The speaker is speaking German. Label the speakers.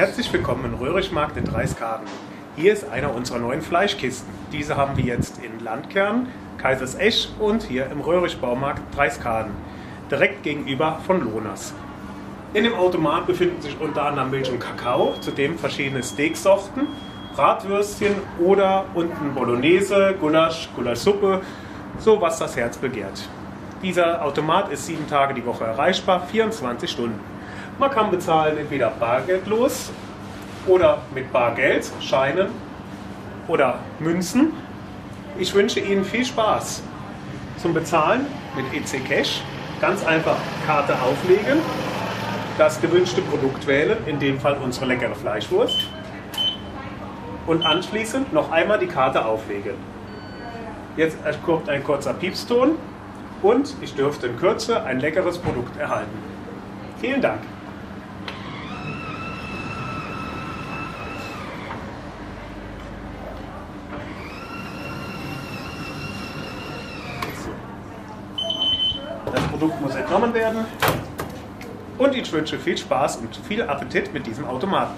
Speaker 1: Herzlich willkommen im Röhrichmarkt in Dreiskaden. Hier ist einer unserer neuen Fleischkisten. Diese haben wir jetzt in Landkern, Kaisersesch und hier im Röhrichbaumarkt Dreiskaden, direkt gegenüber von Lohners. In dem Automat befinden sich unter anderem Milch und Kakao, zudem verschiedene Steaksorten, Bratwürstchen oder unten Bolognese, Gulasch, Gulaschsuppe, so was das Herz begehrt. Dieser Automat ist sieben Tage die Woche erreichbar, 24 Stunden. Man kann bezahlen entweder bargeldlos oder mit Bargeld, Scheinen oder Münzen. Ich wünsche Ihnen viel Spaß. Zum Bezahlen mit EC Cash ganz einfach Karte auflegen, das gewünschte Produkt wählen, in dem Fall unsere leckere Fleischwurst und anschließend noch einmal die Karte auflegen. Jetzt kommt ein kurzer Piepston und ich dürfte in Kürze ein leckeres Produkt erhalten. Vielen Dank. Das Produkt muss entnommen werden und ich wünsche viel Spaß und viel Appetit mit diesem Automaten.